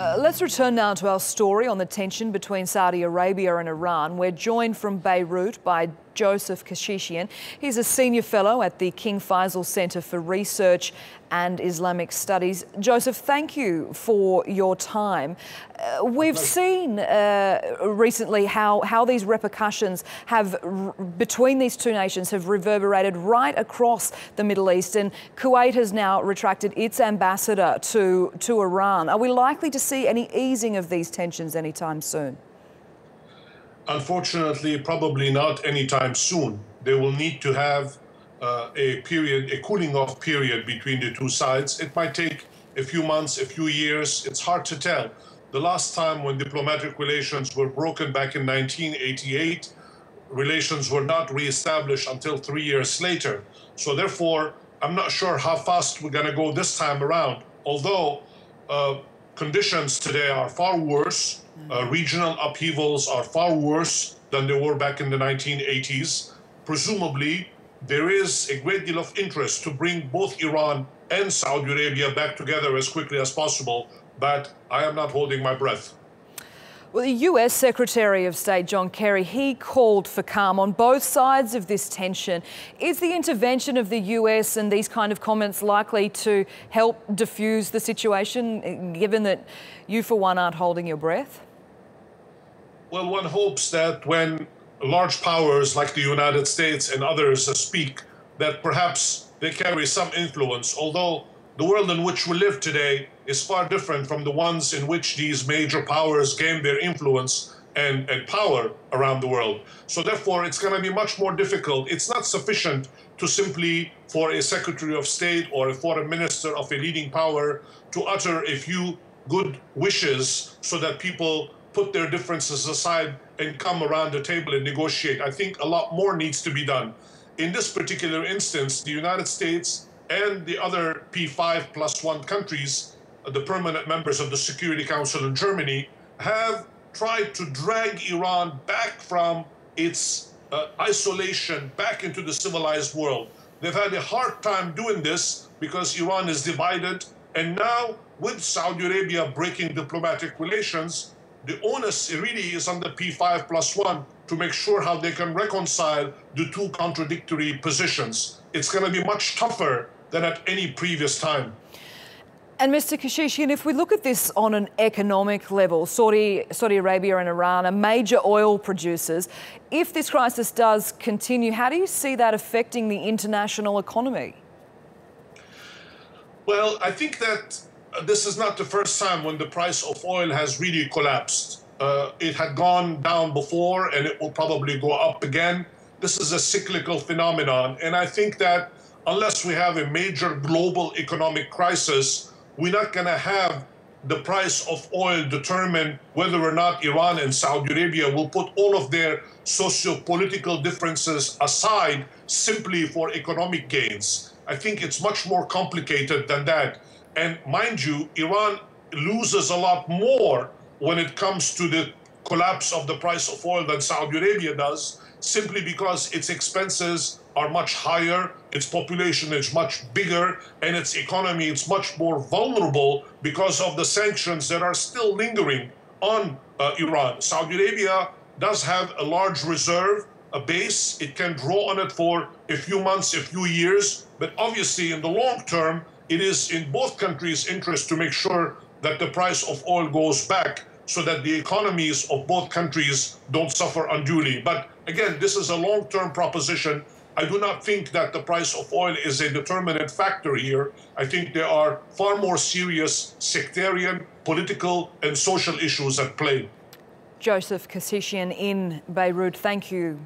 Uh, let's return now to our story on the tension between Saudi Arabia and Iran. We're joined from Beirut by Joseph Kechichian. He's a senior fellow at the King Faisal Centre for Research and Islamic Studies. Joseph, thank you for your time. Uh, we've seen uh, recently how, how these repercussions have, between these two nations, have reverberated right across the Middle East. And Kuwait has now retracted its ambassador to, to Iran. Are we likely to see any easing of these tensions anytime soon? Unfortunately, probably not anytime soon. They will need to have uh, a period, a cooling off period between the two sides. It might take a few months, a few years. It's hard to tell. The last time when diplomatic relations were broken back in 1988, relations were not reestablished until three years later. So therefore, I'm not sure how fast we're going to go this time around. Although uh, conditions today are far worse, uh, regional upheavals are far worse than they were back in the 1980s. Presumably, there is a great deal of interest to bring both Iran and Saudi Arabia back together as quickly as possible, but I am not holding my breath. Well, the US Secretary of State John Kerry, he called for calm on both sides of this tension. Is the intervention of the US and these kind of comments likely to help diffuse the situation, given that you, for one, aren't holding your breath? Well, one hopes that when large powers like the United States and others speak, that perhaps they carry some influence, although the world in which we live today is far different from the ones in which these major powers gained their influence and, and power around the world. So therefore, it's going to be much more difficult. It's not sufficient to simply for a Secretary of State or a foreign minister of a leading power to utter a few good wishes so that people put their differences aside and come around the table and negotiate. I think a lot more needs to be done. In this particular instance, the United States and the other P5 plus one countries, uh, the permanent members of the Security Council in Germany, have tried to drag Iran back from its uh, isolation back into the civilized world. They've had a hard time doing this because Iran is divided. And now, with Saudi Arabia breaking diplomatic relations, the onus really is on the P5 plus one to make sure how they can reconcile the two contradictory positions. It's going to be much tougher than at any previous time. And Mr. Kechichian, if we look at this on an economic level, Saudi, Saudi Arabia and Iran are major oil producers. If this crisis does continue, how do you see that affecting the international economy? Well, I think that this is not the first time when the price of oil has really collapsed. Uh, it had gone down before and it will probably go up again. This is a cyclical phenomenon. And I think that unless we have a major global economic crisis, we're not going to have the price of oil determine whether or not Iran and Saudi Arabia will put all of their socio-political differences aside simply for economic gains. I think it's much more complicated than that. And mind you, Iran loses a lot more when it comes to the collapse of the price of oil than Saudi Arabia does, simply because its expenses are much higher, its population is much bigger, and its economy is much more vulnerable because of the sanctions that are still lingering on uh, Iran. Saudi Arabia does have a large reserve, a base. It can draw on it for a few months, a few years, but obviously in the long term, it is in both countries' interest to make sure that the price of oil goes back so that the economies of both countries don't suffer unduly. But again, this is a long term proposition. I do not think that the price of oil is a determinant factor here. I think there are far more serious sectarian, political, and social issues at play. Joseph Kechichian in Beirut, thank you